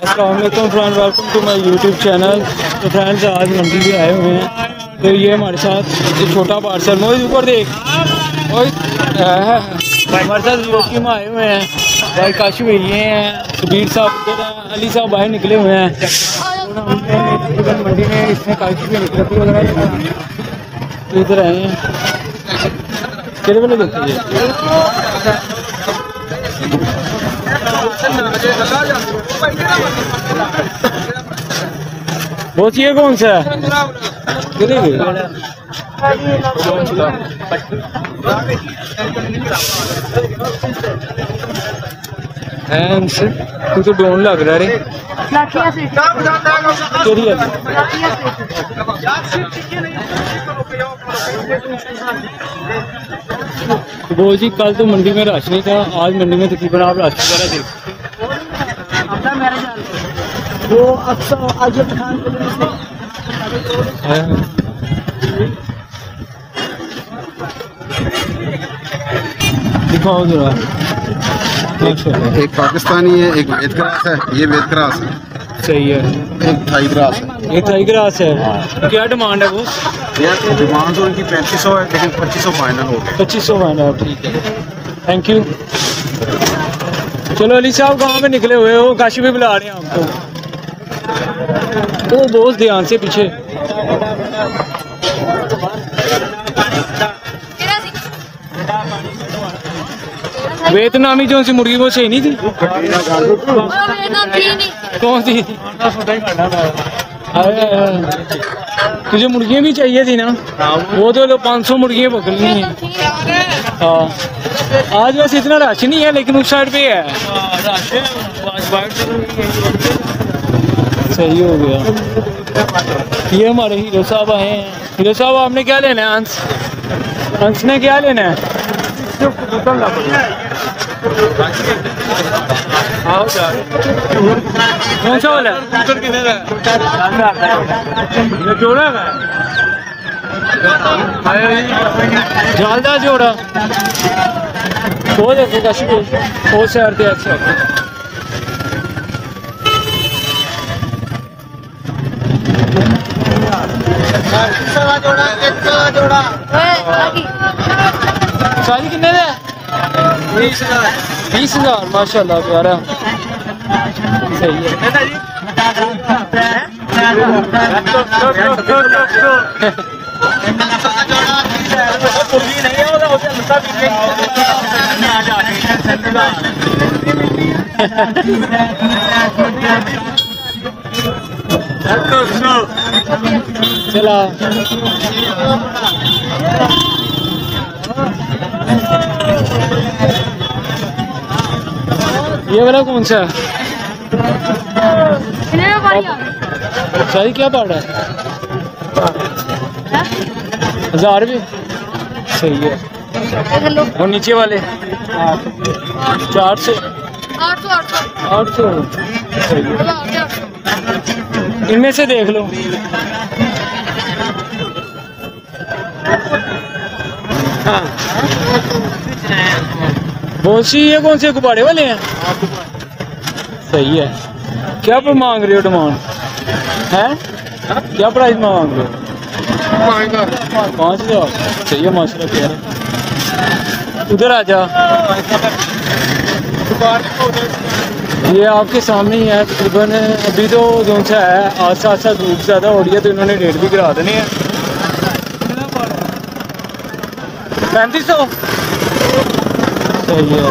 Aslam friend welcome to my YouTube channel तो friends आज मंडी भी आए हुए हैं। तो ये हमारे साथ एक छोटा पार्सल मोहित ऊपर देख। हमारे साथ लोकी में आए हुए हैं। भाई काशी भाई ये हैं, कबीर साहब अली साहब बाहर निकले हुए हैं। मंडी में इसमें काशी निकलती वगैरह तो इधर आए हैं। कितने बजे देखते वो चाहिए कौन सा? कितने तू तो डोन लग रहा रे। है। लाठिया जी कल तो मंडी में रश नहीं था आज मंडी में तकरीबन आप रश वगैरह देख अपना मेरा जान वो अक्सर आज पठान को दिखाओ जरा। एक पाकिस्तानी है एक वेद क्रास है ये वेद क्रास है। सही है। एक थाई क्रास है। ये थाई ग्रास है। क्या डिमांड है वो? ये डिमांड तो इनकी पैंतीस सौ है लेकिन पच्चीस सौ फाइनल हो गया पच्चीस सौ है ठीक है। थैंक यू चलो अली साहब गाँव में निकले हुए हो काशी भी बुला रहे हैं आपको। वो बहुत ध्यान से पीछे। वेतनामी जो सी मुर्गी वो सही नहीं थी? कौन सी? अरे, तुझे मुर्गियाँ भी चाहिए थी ना? वो तो पाँच सौ मुर्गियाँ पकड़नी है। हाँ। आज वैसे इतना रश नहीं है लेकिन उस साइड पे है। सही हो गया। ये हमारे हीरो साहब आए हैं। हीरो साहब आपने क्या लेना है अंश? अंश ने क्या लेना है? कौन सा वाला? ये जोड़ा का है जालदा जोड़ा देखो काशी को वो शहर के अच्छा साजी किन्ने बीस हज़ार माशाल्लाह प्यारा सही है चला ये वाला कौन सा? है शाही क्या पड़ रहा है? हज़ार भी? सही है। और नीचे वाले? चार सौ। आठ सौ सही है। इनमें से देख लो। बहुत सी ये कौन से गुब्बारे वाले हैं? सही है। क्या पर मांग रहे हो डिमांड? है? क्या प्राइस में मांग रहे हो? पाँच हज़ार। सही है माशा प्यारा उधर आ जा। ये आपके सामने ही है तकरीबन अभी तो जो सा है आज साथ साथ धूप ज़्यादा हो रही है तो इन्होंने रेट भी करा देने हैं। पैंतीस सौ? सही है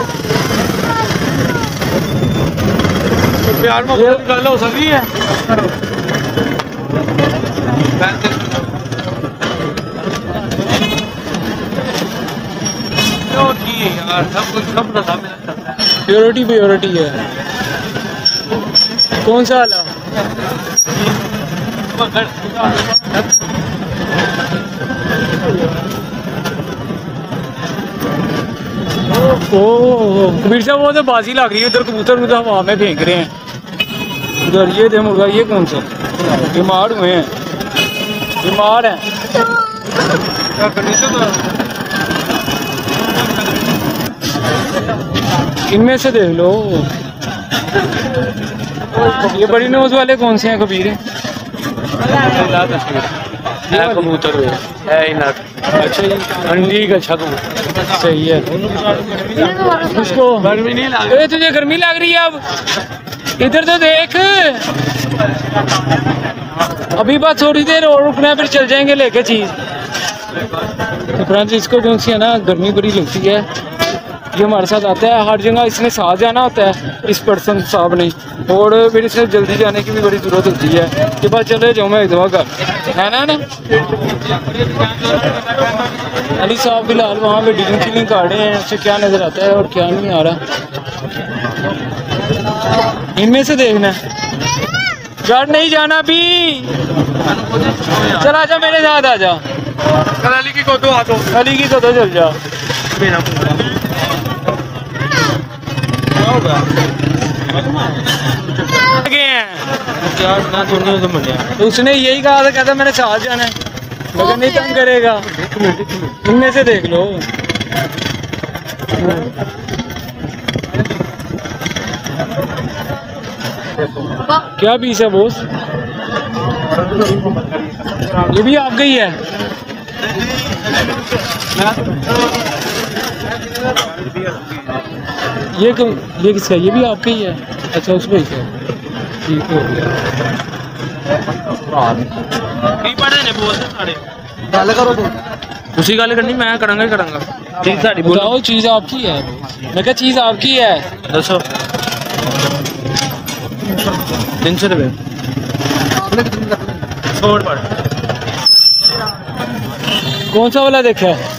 प्यार में गल हो। सकती है प्योरिटी प्योरिटी है। कौन सा वाला? ओ कबीर साहब वो तो बाजी लग रही है उधर कबूतर उधर हवा में फेंक रहे हैं उधर ये थे मुर्गा ये कौन सा बीमार हुए हैं बीमार हैं इनमें से देख लो ये बड़ी नोज़ वाले कौन से हैं कबीर है कबूतर। हुए है ही नर अच्छा जी अंडी का कबूतर सही है। उसको गर्मी नहीं लग ए तुझे गर्मी लग रही है अब। इधर तो देख। अभी बस थोड़ी देर और रुकना फिर चल जाएँगे लेके चीज़। तो फ्रेंड्स इसको जो सी है ना गर्मी बड़ी लगती है। ये हमारे साथ आता है हर जगह इसने साथ जाना होता है। इस पर्सन साहब ने और फिर इसे जल्दी जाने की भी बड़ी ज़रूरत होती है कि बस चले जाऊँ मैं एक दफ़ा घर। है ना ना? अली साहब फ़िलहाल वहाँ पे डीलिंग फीलिंग कर रहे हैं उसे क्या नज़र आता है और क्या नहीं आ रहा? इनमें से देखना। यार नहीं जाना भी। चल आजा मेरे साथ आजा। अली की को दो हाथों अली की कदों चल जा। गए हैं। तो उसने यही कहा था कहता मैंने साथ जाना है। मगर नहीं तंग करेगा। इनमें से देख लो। क्या पीस है बोस ये भी आपका ही। है। ये कम ये किसका ये भी आपके ही है? अच्छा उसमें ही है। ठीक हो। गया करो तू। उसी गल करनी मैं करांगा ही करांगा। ठीक साड़ी बताओ चीज़ आपकी है। मैं क्या चीज़ आपकी है। दसो। तीन सौ रुपये कौन सा वाला देखा है?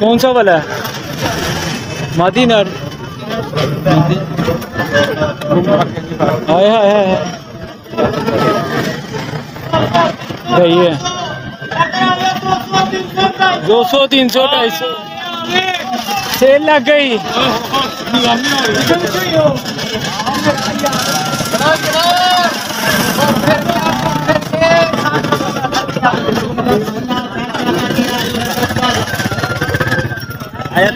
कौन सा वाला? है मादी हाय हाय दो सौ तीन सौ ढाई सौ। सेल लग गई। हाँ, हाँ, हाँ।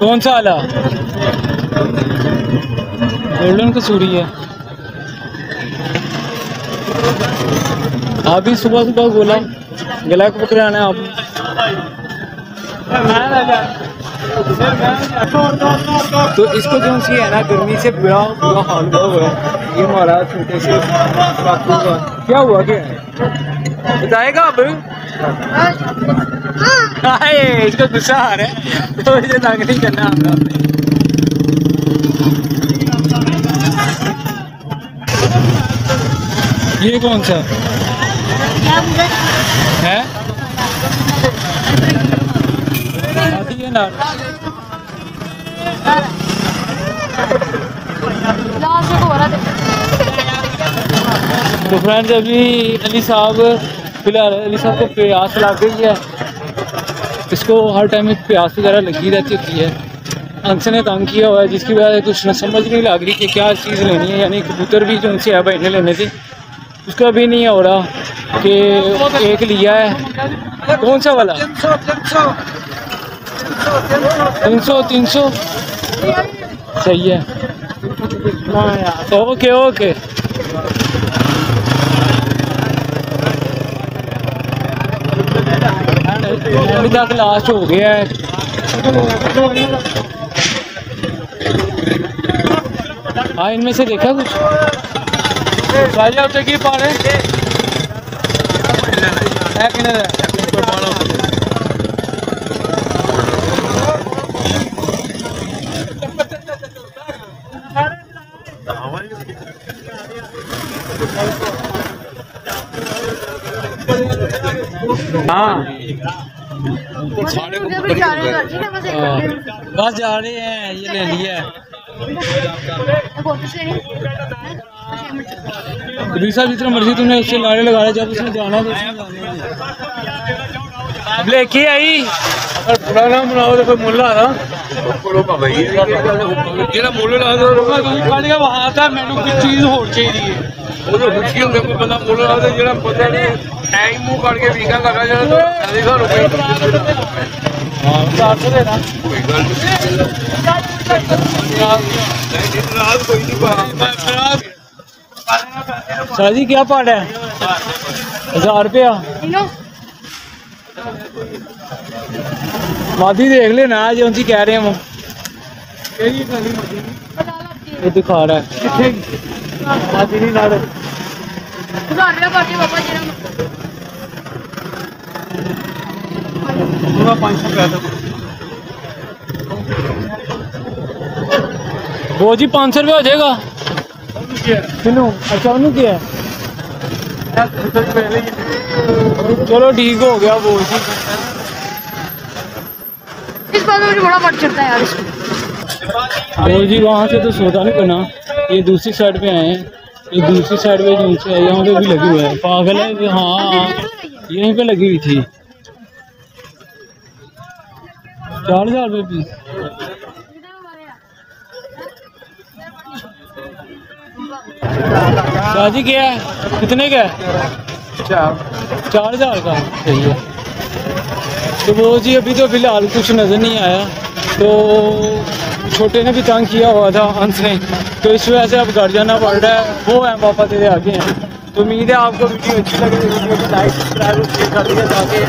कौन सा आला? गोल्डन कसूरी है। आप भी सुबह सुबह बोला गला को पकड़ाना आप। तो इसको जो सी है ना, गर्मी से बुरा बुरा हाल हुआ हुआ है। ये हमारा छोटे से क्या हुआ क्या? बताएगा अब? हाय इसको गुस्सा आ रहा है तो तंग नहीं करना ये कौन सा? है? तो फ्रेंड्स, अभी अली साहब फ़िलहाल अली साहब को प्यास लग गई है। इसको हर टाइम प्यास वगैरह लगी रहती होती है। अंश ने तंग किया हुआ है जिसकी वजह से कुछ न समझ नहीं लग रही कि क्या चीज़ लेनी है। यानी कबूतर भी जो उनसे है भाई ने लेने थे उसका भी नहीं हो रहा कि एक लिया है। कौन सा वाला? तीन सौ तीन सौ। सही है। Okay okay. अभी तक लास्ट हो गया है हाँ इनमें से देखा कुछ भाई आप देखिए पा रहे हैं है? हाँ हाँ। बस जा रहे हैं ये ले लिया है कबीर साहब जितना मर्जी तुमने उससे लाड़े लगा रहे जब उसने जाना तो उसने जाना अब लेके आई अगर पुराना बनाओ तो कोई मुल्ला था ਜਿਹੜਾ ਮੁੱਲ ਲਾਦਾ ਰੋਗਾ ਤੁਸੀਂ ਕੱਢ ਕੇ ਵਹਾਤਾ ਮੈਨੂੰ ਕੋਈ ਚੀਜ਼ ਹੋਰ ਚਾਹੀਦੀ ਹੈ ਉਹਦੇ ਖੁਸ਼ੀ ਹੁੰਦੇ ਕੋਈ ਬੰਦਾ ਮੁੱਲ ਲਾਦਾ ਜਿਹੜਾ ਪਤਾ ਨਹੀਂ ਟਾਈਮ ਮੂੰਹ ਕੱਢ ਕੇ ਵੀਕਾ ਲਗਾ ਜਿਹੜਾ ਅਧਿਕਾ ਰੁਪਏ ਹਾਂ 400 ਦੇਣਾ ਕੋਈ ਗੱਲ ਨਹੀਂ ਰਾਤ ਕੋਈ ਨਹੀਂ ਪਾ सर जी क्या पार्ट है हजार रुपया मादी देख लेना जो उनकी कह रहे हैं वो ये दिखा रहा है मादी नहीं नाड़ वो जी पाँच सौ रुपया हो जाएगा। अच्छा उन्होंने किया है? चलो ठीक हो गया वो जी। इस बात में मुझे बड़ा पट चढ़ता है यार। वो जी वहाँ से तो सौदा नहीं करना। ये दूसरी साइड पे आए हैं। ये दूसरी साइड पे जो है यहाँ पे भी लगी हुआ है। पागल है हाँ। हाँ यहीं पे लगी हुई थी। चार हज़ार रुपये पीस शादी क्या है? कितने का है? चार हज़ार का। सही है। तो वो जी अभी तो फ़िलहाल कुछ नज़र नहीं आया। तो छोटे ने भी तंग किया हुआ था अंश ने। तो इस वजह से अब घर जाना पड़ रहा है। वो है पापा तेरे आगे हैं। तो उम्मीद है आपको वीडियो अच्छी लगी लाइक सब्सक्राइब शेयर कर दिया ताकि